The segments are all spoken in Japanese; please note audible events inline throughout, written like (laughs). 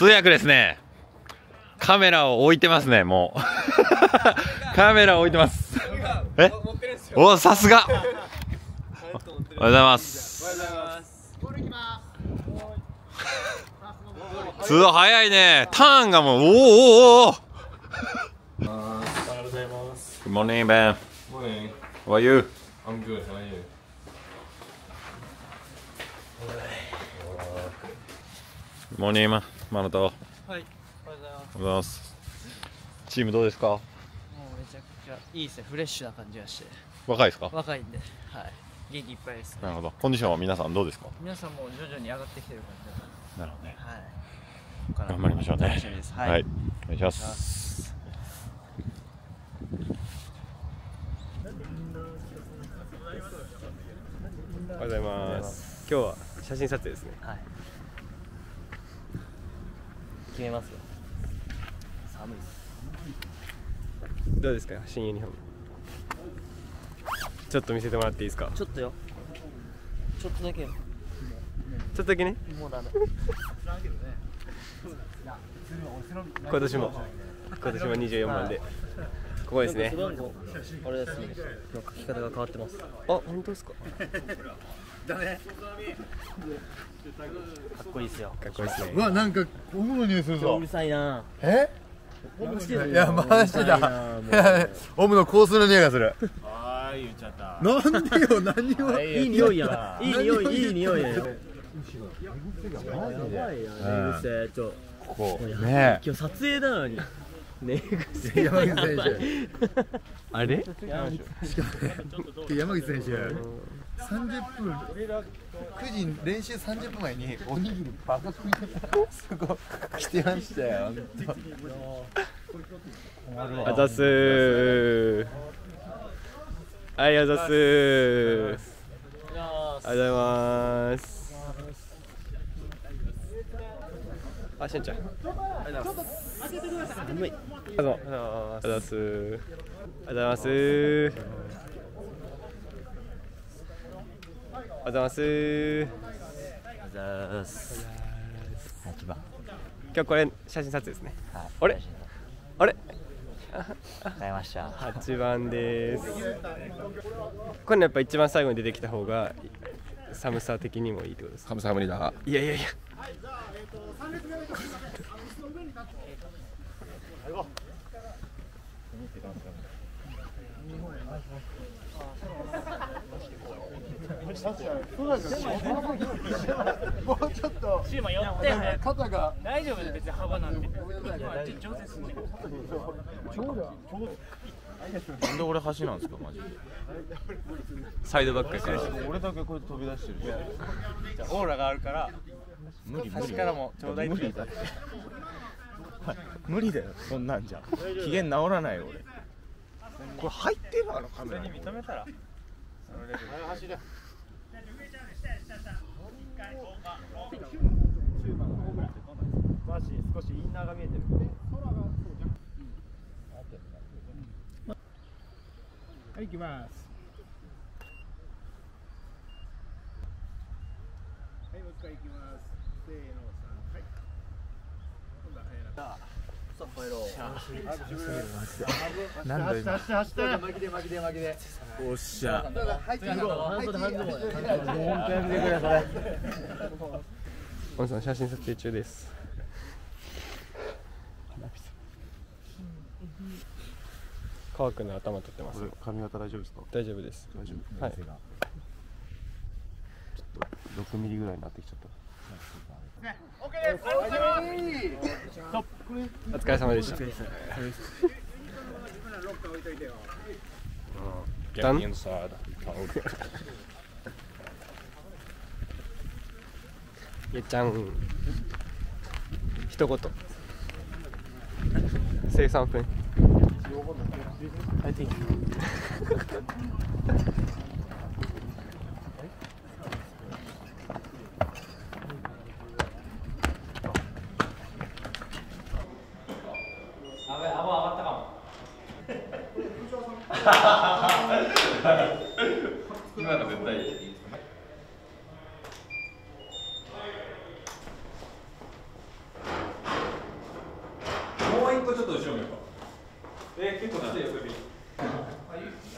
通訳ですね。カメラを置いてますねもう。(laughs) カメラを置いてます。え？おさすが。おはようございます。通話早いね。ターンがもうおおおおお Good morning Ben. Morning. How are you? I'm good. How are you? Good morning ママナトはい、おはようございます。おはようございますチームどうですか？もうめちゃくちゃいいですね、フレッシュな感じがして、若いですか？若いんで、はい、元気いっぱいです、ね。なるほどコンディションは皆さんどうですか？皆さんも徐々に上がってきてる感じだなるほどねはい。頑張りましょうね楽しみです。はい。はい、お願いしますおはようございます。今日は写真撮影ですね。はい。決めますよ。寒いです。どうですか新ユニフォーム？ちょっと見せてもらっていいですか？ちょっとよ。ちょっとだけよ。ちょっとだけね。もうダメ。(laughs) 今年も今年も24番で。ここですねあれですね。の書き方が変わってます。あ本当ですか？かっこいいですよ。かっこいいですねう。わなんかオムの匂いするぞうるさいな。え？いやマジだうるさいなオムの香水の匂いがするあー言っちゃった。なんでよ何を？いい匂いやん。いい匂い、いい匂いやん。やばいな、寝癖。ちょ。こうね今日撮影なのに。寝癖。え山口選手 (laughs) あれ？山口選手30分9時練習30分前におにぎりバカ食いすごい来てましたよ本あざすー。はいあざすー。ありがとうございます。あしんちゃん。寒い。あの、あざすー。ありがとうございます。ありがとうございますー。ざーす。八番。今日これ写真撮影ですね。はいあれ？あれ？買いました。8番です。これやっぱ一番最後に出てきた方が寒さ的にもいいってことですか。カムサムリだ。いやいやいや。もうちょっとシーマ寄って肩が大丈夫です別に幅なんて調整すんねなんで俺橋なんですかマジで。サイドバックから。俺だけこれ飛び出してるじゃん。オーラがあるから無理無理。からもちょうだい無理だって。無理だよそんなんじゃ。機嫌治らないよ俺。これ入ってるあのカメラに。認めたら少しインナーが見えてるはい行きますはいもう一回行きます。せーのさはい。今度は早な。なんだ今。走って走って巻きで巻きで巻きでおっしゃ。入っていいぞ入っていい本当さん写真撮影中です。川君の頭撮ってます。髪型大丈夫ですか。大丈夫です。大丈夫。はい。6ミリぐらいになってきちゃった。お疲れ様でした。Done? inside. ゆちゃん。一言。生産分。今の絶対いい一個ちょっと後ろ見ようかえ結構きついよ首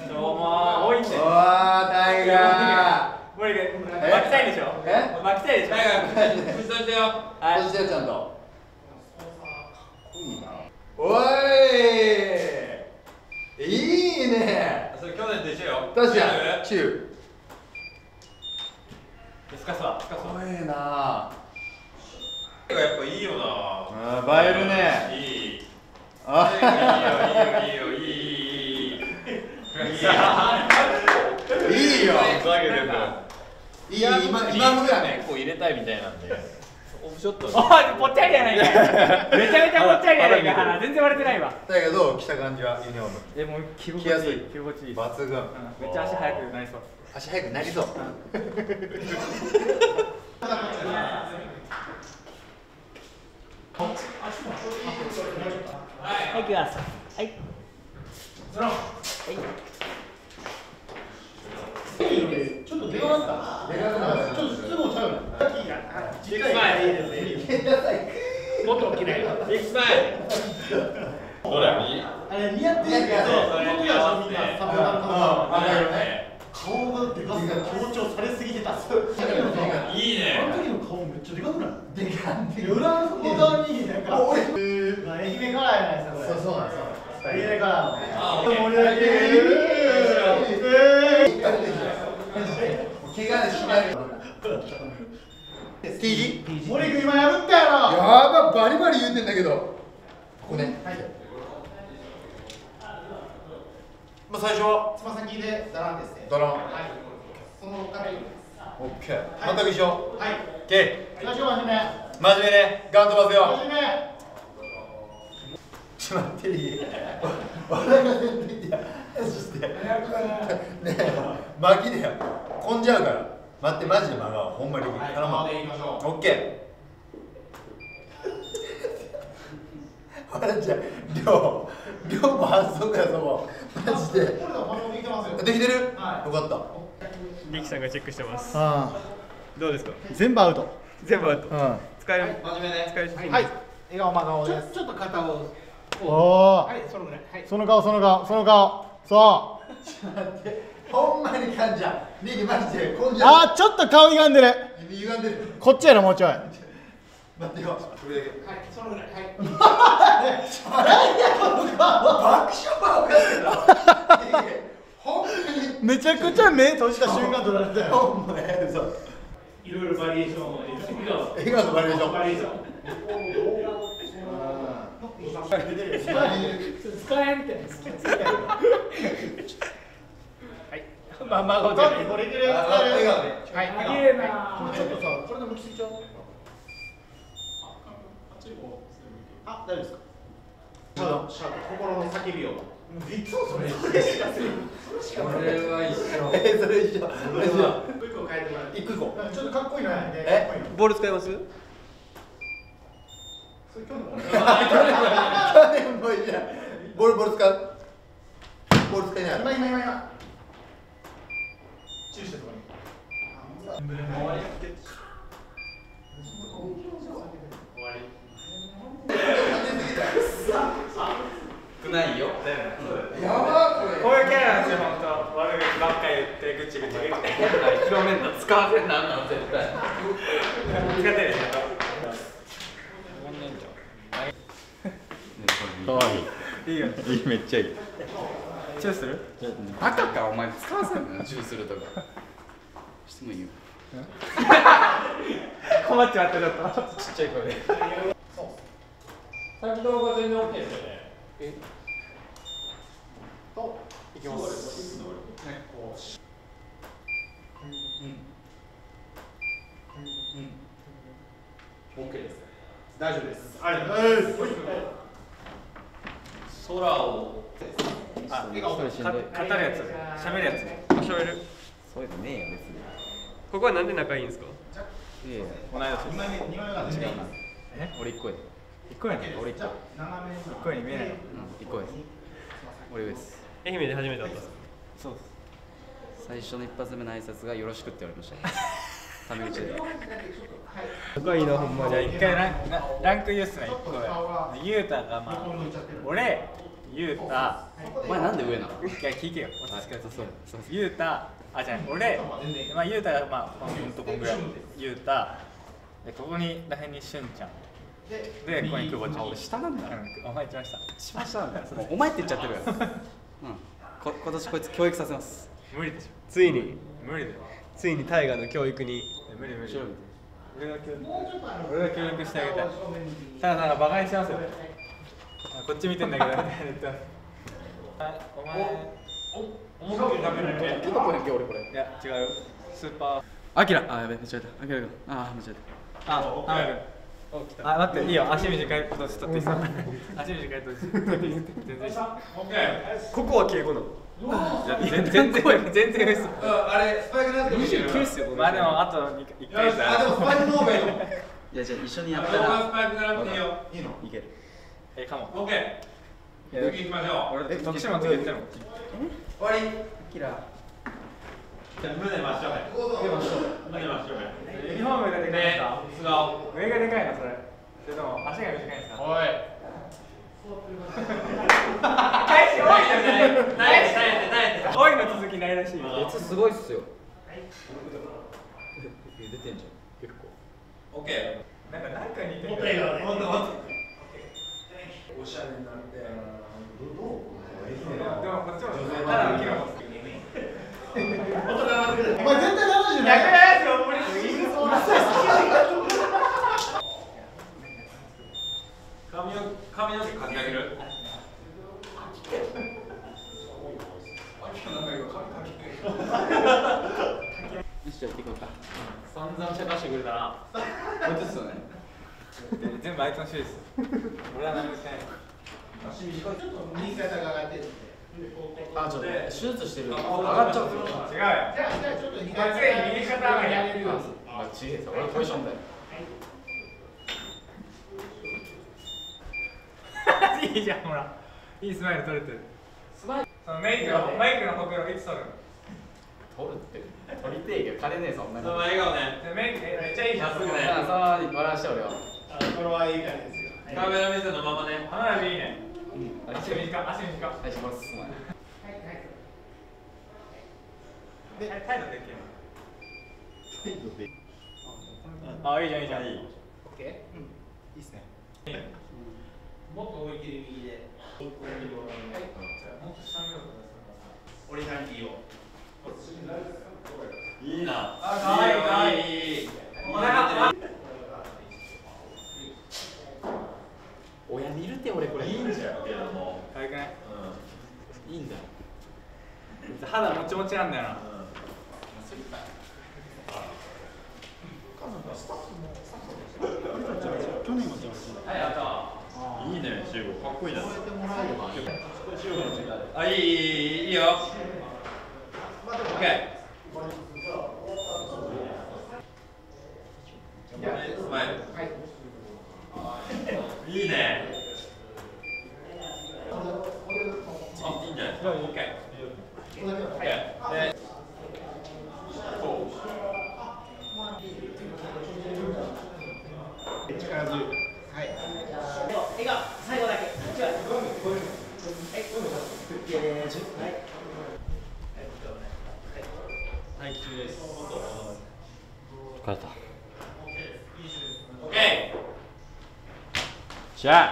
どうも多いんでおータイガ無理で巻きたいでしょえ巻きたいでしょ大河口としてよはい。ーそしてちゃんと。おいいいね。それ去年と一緒よ。確かやるにチュスカスは？スカスー怖えな。やっぱいいよな。あー映えるね。いい。あいいよいいよいいよ。いいいいいいいいいいよ。下げてるいい今今のやね結構入れたいみたいなんでオフショット (laughs) おいぽっちゃりやないかい。(laughs) めちゃめちゃぽっちゃりやないか鼻全然割れてないわ。だけど着た感じはユニフォーム。えもう着着やすい。着心地いい抜群。めっちゃ足速くなりそう。足速くなりそう。はい。行きます。はいもっと大きないいくスマイルどれあれ似合ってるけどそうそれに合わせてわかるね顔がでかすぎ強調されすぎてた。いいねあの時の顔めっちゃでかくない？でかんで裏の側になんか。俺まあ愛媛からやないですかこれ。そうそうなんです愛媛からの。あ盛り上げ怪我しない T 字森君今破ったやろ。やばバリバリ言うてんだけどここねまあ最初は？つま先でダランですね。ドランはい。そのからいいです。オッケー全く一緒はい。オッケ最初真面目。ー真面目ねガン飛ばすよ真面目。ちょっと待って (laughs) いい俺が全然いやそしてねえ巻きでよ混んじゃうから待ってマジで曲がうほんまに頼むわでいきましょう。オッケーほらじゃあ量量も反則やぞもうマジでこれだ反応できてますよ。できてる、はいよかったリキさんがチェックしてますあどうですか？あ。全部アウト。全部アウトうん。使える？真面目ね。使えるはい。笑顔真顔です。ちょっと肩をおお。はいそのぐらいはいその顔その顔その顔。そう。待って。ほんまに感じゃう。リリマジで混んじゃう。あーちょっと顔歪んでる。歪んでる。こっちやろもうちょい。待ってよ。これだけはいそのぐらいはい。爆笑は分かってたほんまにめちゃくちゃ目閉じた瞬間取られたよ。ほんまいろいろバリエーションを笑顔のバリエーション。バリエーション使えんってまあまあこれぐらいああ笑顔ねはい綺麗なちょっとさ、これでもきついちゃう。あ、大丈夫ですか。心の叫びを。いつもそれ。それしかする。これは一緒えそれ一緒一緒一個変えてもらって一個一個ちょっとかっこいいな。えボール使います？去年もいいじゃんボールボール使うボール使えない今今今今。注意してとこに。少ないよやばこれこういうキャラなんですよ本当悪口ばっかり言ってぐちぐち言って広めんの使わせんなんなの絶対使ってるでしかわいい。いいよいいめっちゃいい。ょチューする？バカかお前使わせんのチューするとか。してもいいよ困っちまったちょっとちっちゃい声で。先動画全然 OK ですよね。いきます。大丈夫です。ありがとうございます。空を。あ笑顔。か語るやつ。喋るやつ。あ喋る。そういうのねえよ別に。ここはなんで仲いいんですか？いや同い年。二枚目、二枚目が違うな俺一個や。で一個やね俺一個。一個やに見えない。うん。一個や。俺です。愛媛で初めて会ったそうです。最初の一発目の挨拶がよろしくって言われましたタメ口で仲いいなほんまじゃあ一回ランランク言うっすね一個ゆうたがまあ俺ゆうたお前なん。で上なのいや聞けよ落ち着けよそうそうゆうたあじゃあ俺まあゆうたがまあほんとこんぐらいゆうたでここにらへんにしゅんちゃんでここに久保ちゃん俺下なんだうんお前言ってました一番下なんだよお前って言っちゃってるからうんこ今年こいつ教育させます無理でしょついに無理だよついに大河の教育に。無理無理俺が協力俺が協力してあげたい。ただなんかバカにしてますよ。あこっち見てんだけどお前お面白い食べるねどこやっけ俺これいや違うよスーパーアキラあやべ間違えたアキラ君あ間違えあ、ハメ君あ、待って、いいよ、足短いことしとってい足短いこここは敬語なの全然全然全然ですあれスパイクなんて29っすよまあでも、あと1回ですあでもスパイクの方がいいのたいやじゃあ一緒にやったら。スパイクならいいよいいのいける。え、かもオッケー。次行きましょう。俺、徳島の時言ってるもん。終わりアキラ胸真正面胸真正面胸真正面ユニフォームがでかいですか素顔。上がでかいな、それ。それとも足が短いんですか？おい返し多いじゃない多いの続き。ないらしいよ熱すごいっすよ出てんじゃん結構オッケなんか、なんか似てるもっといいからねもっともっとおしゃれになってでも、こっちもただのキノコ好き。お前絶対70逆ないですよ、無理髪の髪の毛かき上げるよしじゃあ行っていこうか散々茶化してくれたな。こいつっすよね。全部あいつの種類です。俺は何もしてない。右肩が上がってるんで。あちょっと手術してる上がっちゃう違うよ。じゃあじゃあちょっと右肩上げるよ。うにあ違え俺ポジションだよ。(laughs) いいじゃんほら。いいスマイル取れてる。スマイル。そのメイクのメイクのほくろいつ取る取るって取りてえけど金ねえそんなにその笑顔ね。めっちゃいいじゃんすぐね。あさあ笑わして俺はこれはいい感じですよ。カメラ目線のままね。歯並びいいね。うん。足短い足短い。はいしますお前。で態度できるあいいじゃんいいじゃん。いい。オッケー？うん。いいっすね。もっと思いっきり右で。もっと下見ろとオリジナリティをいいな。親見るって、俺、いいん。だよ。肌もちもちなんだよな。いい。ね、シュウゴ、かっこいいな。あ、いい、いいよ。Okay. いいね。あ、いいんじゃないですか？OK。OK。Chat.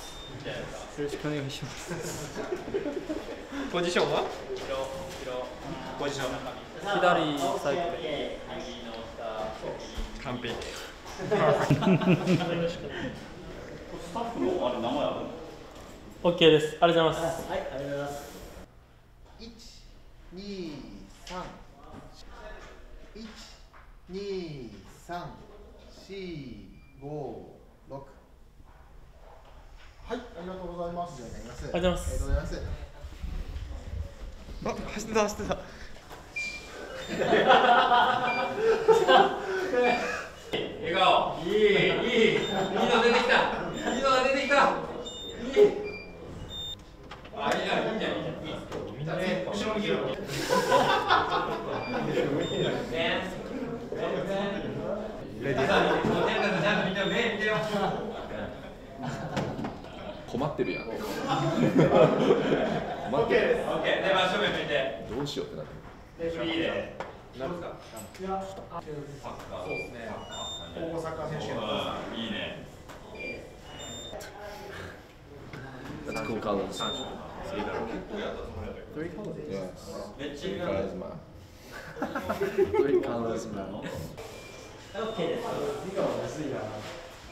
よろしくお願いします。ポジションは？ポジション左サイド。完璧。スタッフのあれ名前ある OK です。ありがとうございます。はい、ありがとうございます。一、二、三。一、二、三、四、五、六。はい、ありがとうございます。ありがありがとうございます。とうございます。あ走ってた走ってた。笑顔。いいいい。いいの出てきたいいのが出てきたいいあいいじゃんいいじゃんいいじゃんいいみんなね後ろ向きよねレディーさんちゃんと見てよ目見てよ困ってるやん困オッってるケーですオッケーで真正面見てどうしようってなっていいね大阪いや、あそうですね。高校サッ選手の。いいね。That's cool colors. Three colors. 理科はむずいな。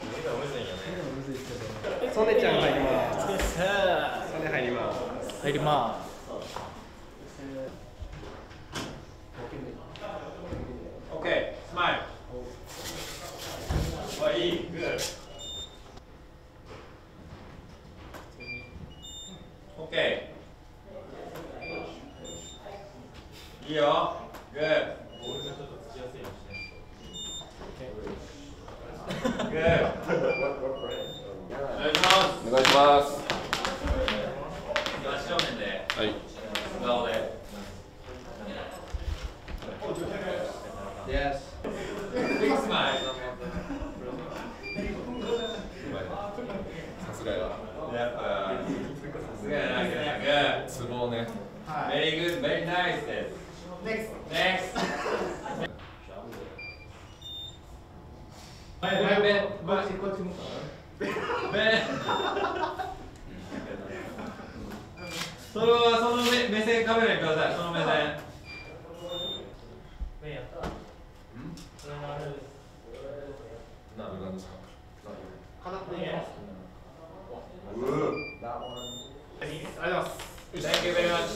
理科む。むずいけど。ソネちゃん入。入ります。入りますスマイルおいいグッ OK いいよ。グッグッお願いしますお願いします真正面ではい素顔で Yes Big smile さすがややっぱさすがやなグッツボをね Very good, very nice です Next. Next 前前前前こっち向か目それはその目目線カメラにくださいその目線目やったそれがあれです何ですか片手に。ありがとうございます Thank you very much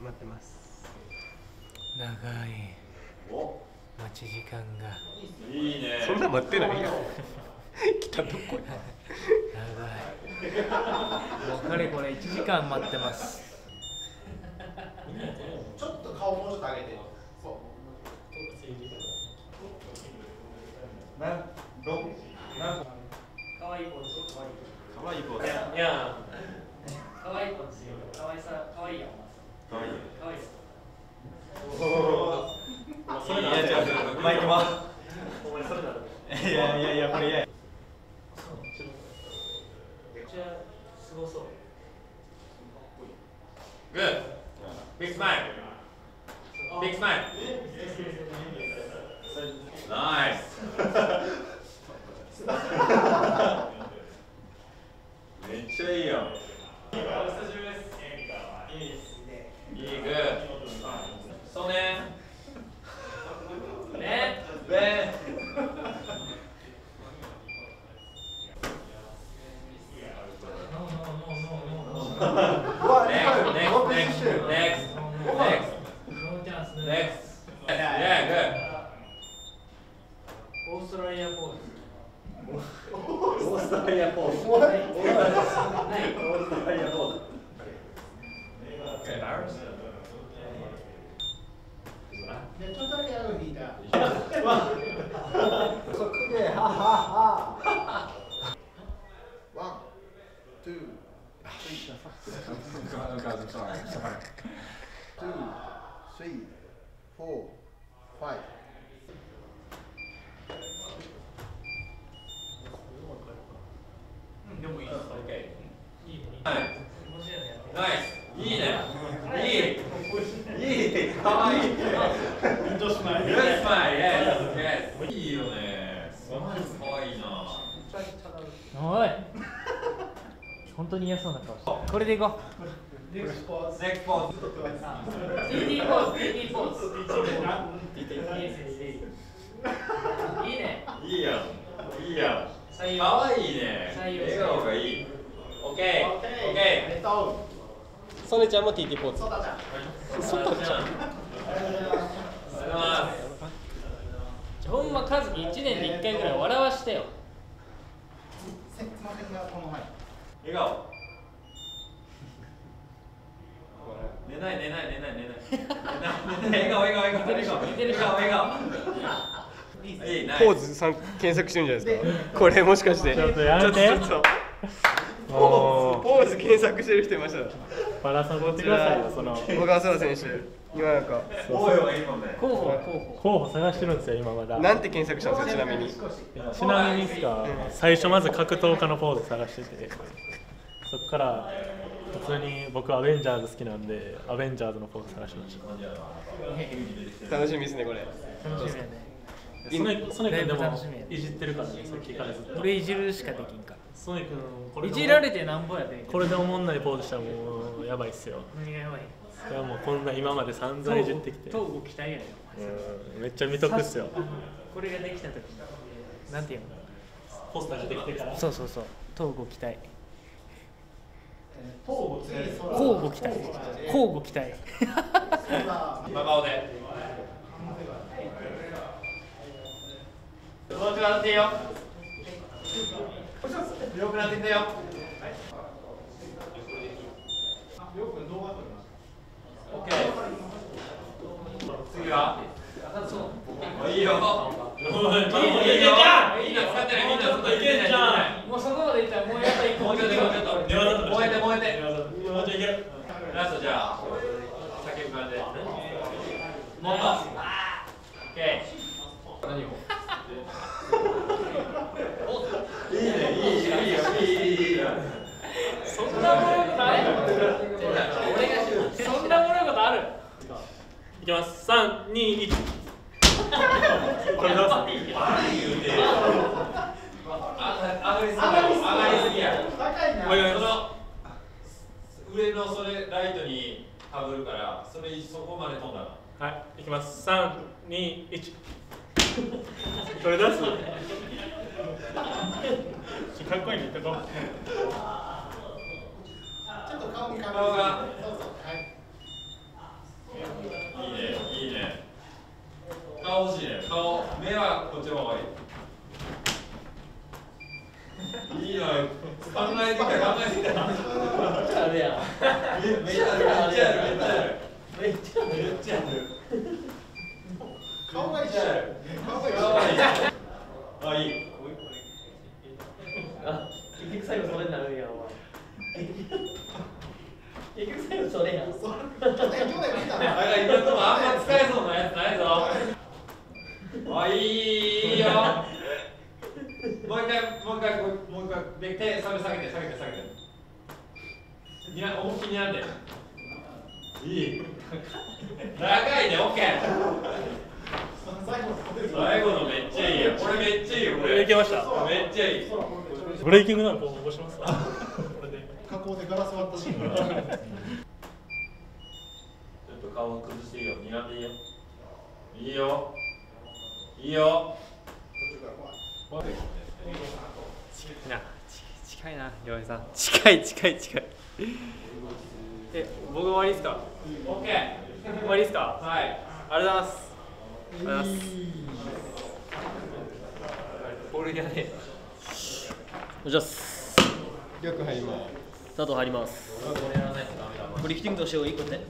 待ってます長い待ち時間がいいねそんな待ってないよ来たとこや長いもうかれこれ1時間待ってますちょっと顔もうちょっと上げて。そう。なん、ど、なん。可愛い子です可愛い可愛い子いやいや可愛い子ですよ。可愛さ可愛いよ可愛い可愛いです。いや違うマイクもはい。スいいねいいいいかわいい緊張しないグッスマイイエスイエスいいよね。そのアかわいいなおい本当に嫌そうな顔してこれでいこういいね。いいやんいいやんかわいいね笑顔がいい OK OK ソネちゃんも TT ポーズ。ソタちゃん。ありがとうございますほんま数1年に1回ぐらい笑わしてよ。笑顔。寝ない寝ない寝ない寝ない。寝ない笑顔笑顔笑顔。笑顔笑顔ポーズさん検索してるんじゃないですか？これもしかして。ちょっとやめてポー。ズポーズ検索してる人いました。バラさん持ってくださいよその。小川空選手今なんか応用がいいもんね候補候補。候補探してるんですよ今まだ。なんて検索したんですかちなみに。ちなみにですか、最初まず格闘家のポーズ探してて。そっから普通に僕アベンジャーズ好きなんでアベンジャーズのポーズ探しました。楽しみですねこれ。楽しみやねソネソネ君でもいじってるからねさっきからずっと俺いじるしかできんから。ソネ君これいじられてなんぼやで。これで思んないポーズしたらもうやばいっすよ。何がやばいいやもうこんな今まで散々いじってきて。東郷期待やようんめっちゃ見とくっすよ。これができた時なんていうの？ポスターができてから。そうそうそう。東郷期待。交交互期待。交互期待。真顔で気持ち悪っていいよよくなってきたよ。オッケー次は？いいよ。いいよ。みんな使ってないみんな外行けんじゃんもうそこまでいったらもうやっぱりもうちょっともうちょっと燃えて。燃えて。もうちょいいけるラストじゃあ叫ぶ感じでもっとオッケー何をいいねいいいいいいよいいいいいいよそんなものないそんなものことあるいきます。三二一。これどうす何言うてあ上がりすぎや上がりすぎやお願いしそまの上のそれライトにかぶるからそれそこまで飛んだらすはいいきます。三二一。(laughs) これするかっこいいね言っとこう。顔が。いいねいいね。顔欲しいね。顔目はこっちの方がいい。いいのよ。考えてきた考えてきた。あれやめめっちゃあるめっちゃある。めっちゃあるめっちゃめっちゃある顔が一緒めっちゃある顔が一緒あいいあ結局最後それになるん。やお前結局最後それやんか今のとこあんま使えそうなやつないぞ。あいいいいよ。もう一回もう一回もう一回で手下げ下げて下げて下げて。にら思いっきりにらんで。いい。長いねオッケー。最後のめっちゃいいよ。これめっちゃいいよこれ。いけました。めっちゃいい。ブレイキングなのこう起こします (laughs) これで。加工でガラス割ったシー顔を崩していいよ。睨んでいいよ。いいよ。いいよ。なち近いな岩井さん。近い近い近い。え僕終わりですか？オッケー。終わりですか？はい。ありがとうございます。ありがとうございます。ボールやねおじゃす。逆入ります。佐藤入ります。これリフティングとしていいこれね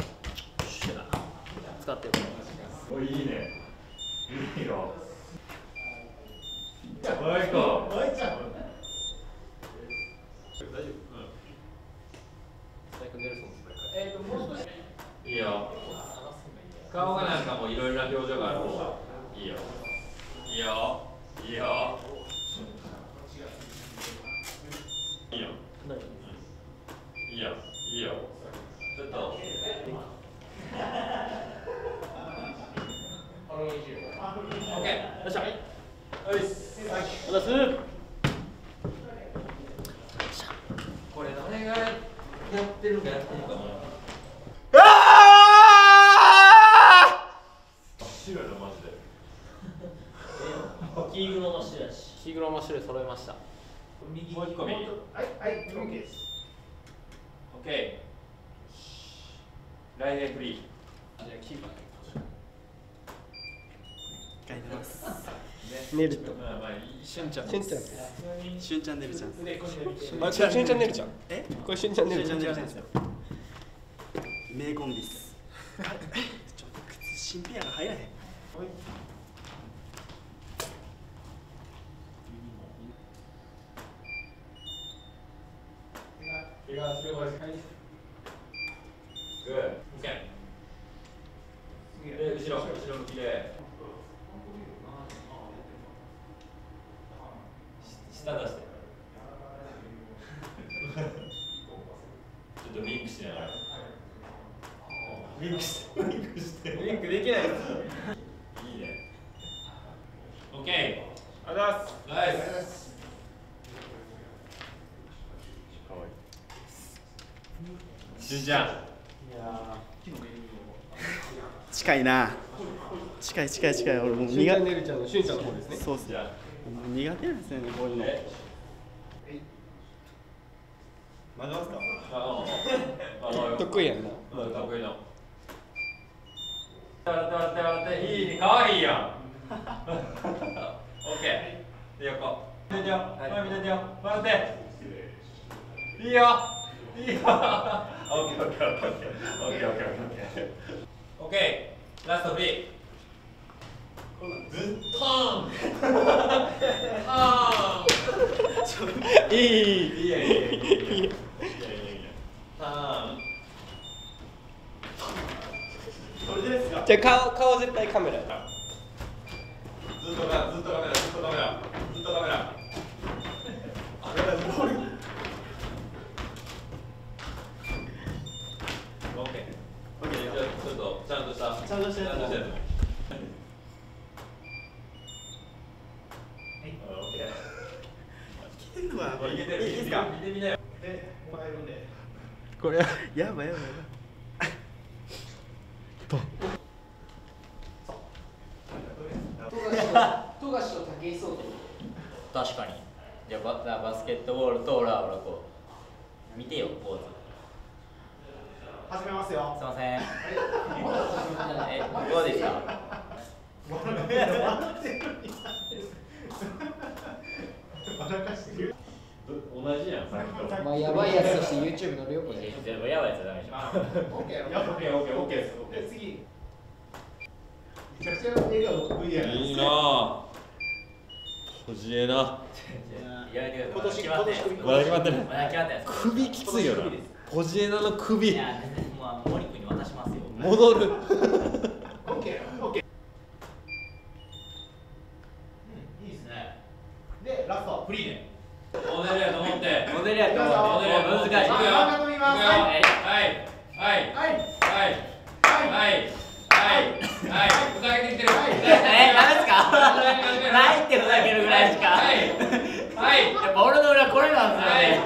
おいいね。いいよ。おいこおいちゃんいいよ。顔がなんかもういろいろな表情がある誰がやってるかやってるかな。白いなマジで黄色のし黄色の揃えました右もう一個はいはい。ケーです OK 来年フリー。じゃあキーパ (laughs) ーでましゅんちゃんしゅんちゃんしゅんちゃんねるちゃん。あこれしゅんちゃんねるちゃん。え？これしゅんちゃんねるちゃん。しゅんちゃんねるちゃんですよ。名コンビですちょっと靴新品やが入らへんグーオッケーで後ろ後ろ向きでし下出してちょっとウィンクしながらウィンクして。ウィンクして。ウィンクできないいいね。オッケーありがとうございます。ナイス。しゅんちゃん近いな近い近い近い俺もうしゅんちゃんるちゃんのしゅんちゃんの方ですねそうっすね苦手ですよねこういうのまだますかああ得意やんな得意な笑って笑って笑っていいねかわいいやん。オッケーで横。見ててよ。前見ててよ。笑って。いいよ。いいよ。オッケーオッケーオッケーオッケー。オッケーオッケーオッケーラスト B ずっとーンターン (laughs) いい。いいやいいやいいやいいやいいやターじゃあ顔顔絶対カメラずっとカメラずっとカメラずっとカメラずっとカメラあれ OK じゃあちょっとちゃんとしたちゃんとしこれやばいやばいやばい確かに。じゃあババスケットボールと俺は俺はこう見てよポーズ始めますよ。すいません。えどうでした？同じやんさっきとまあやばいやつとして YouTube 乗る。よこれやばいやつダメでしょオッケーオッケーオッケーオッケーですで次めちゃくちゃ笑顔得意やいいなぁポジエな。やめてく今年今年首まだ決まってないまだ決まってない首きついよな。ポジエナの首。いやもう森君に渡しますよ。戻る。オッケーオッケーいいですね。でラストフリーで。モデルやと思って。モデルやと思モデルや難しい。真ん中飛びます。い。くよはい。はい。はい。はい。はい。はい。はいはいふざけてきてる。はい。えダメです。かない。ってふざけるぐらい。しかはい。はい。やっぱ俺の裏これなんですよはい。ね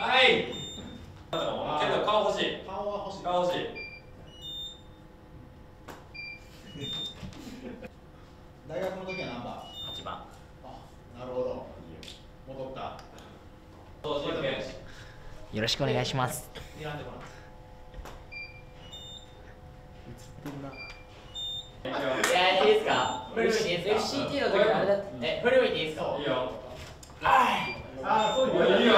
はい。けど顔欲しい。顔は欲しい。顔欲しい。大学の時は何番8番なるほど戻ったそう真剣よろしくお願い。します睨んでもらっていやいいですか？れだえフル向いていいですか？いいよ。ああそういいよいいよ。いいよ。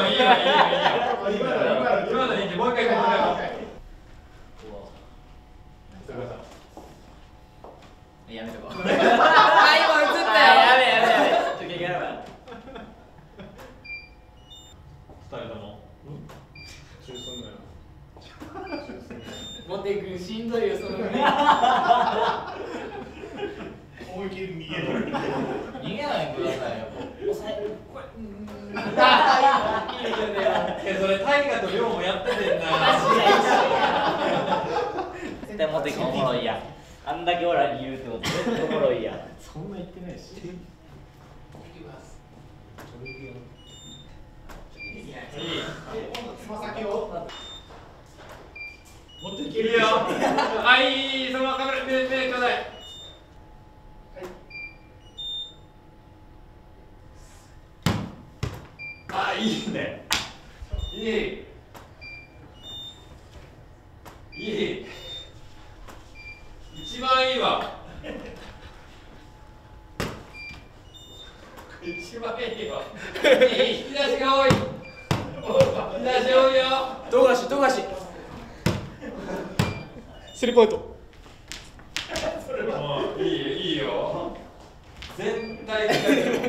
今の今の今のいいんでもう一回もう一回もう一回やめとこうあ今 (laughs) 映ったよ。やべやべやべ。ちょっと激やばい二人とも。(laughs) モテ君しんどいよその目 (laughs) 思いっきり逃げる逃げないでくださいよ抑えこれうーんああいいいいですねえそれ大河と亮もやっててんな。絶対モテ君おもろいやん。あんだけオラに言うってこと絶対おもろいやん。そんな言ってないし。つま先を持っていいいよはいそのカメラ目目ちょうだいいいい。いい。一番いいわ。一番いいわ。いい。引き出しが多い。引き出し多いよ。富樫富樫。スリーポイント。(laughs) それはいいいいよ。全体的に。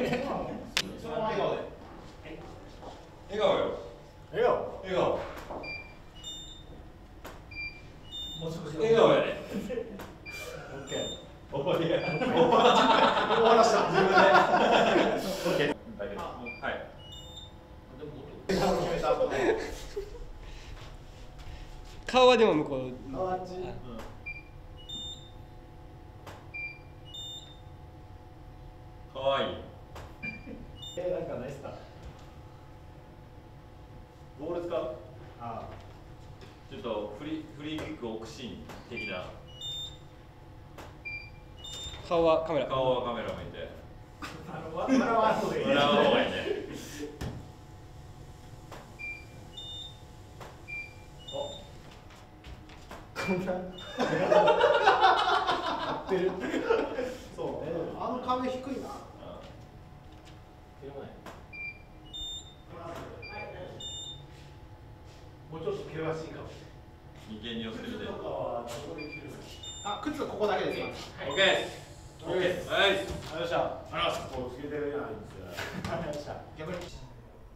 笑顔やねオッケー終わりや終わらした自分でオッケーはい決めた顔はでも向こうあっちかわいいえなんかないっすかボール使うあちょっとフリフリーキック置くシーン的な。顔はカメラ。顔はカメラ向いて。笑わん方がいい笑ういいねこんな。合ってるそうねあの壁低いなでもないもうちょっと険しいかも眉間に寄せてみてあ靴ここだけですよオッケーオッケーはいありがとうございましたありがとうございますこうつけてるやないんですよありがとうございました逆に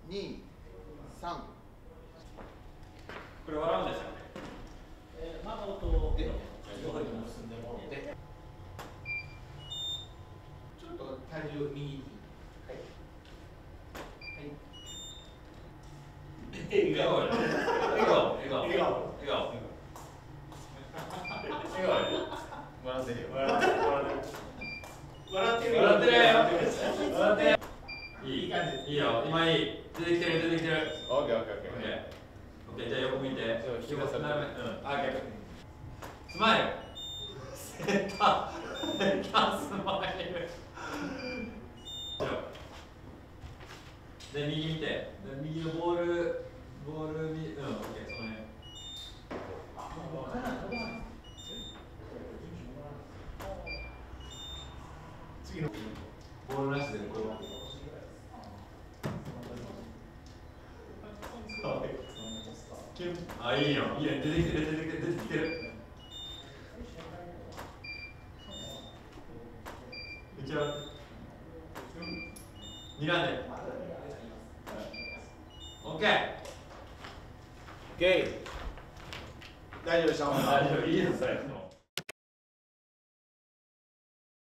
二三これ笑うんですよえー、ママとでどこにも住んでもでちょっと体重右にはいはい笑顔やね笑顔笑顔笑顔笑顔笑顔やね笑ってるよ。笑ってる笑ってる笑ってる笑ってる笑ってるいい感じ。いいよ。今いい。出てきてる出てきてる。